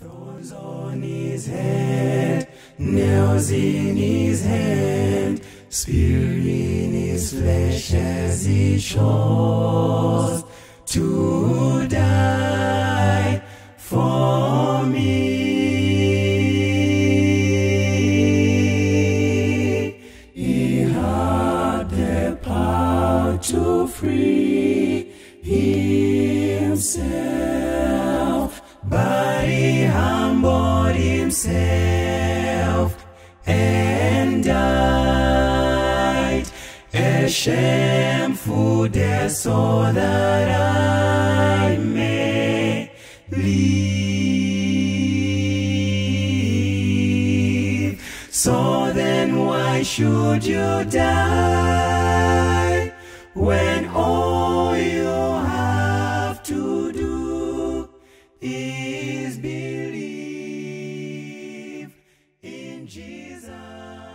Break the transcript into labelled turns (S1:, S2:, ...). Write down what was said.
S1: Thorns on his head, nails in his hand, spear in his flesh as he chose to die for me. He had the power to free himself, himself and died a shameful death so that I may live. So then why should you die Jesus?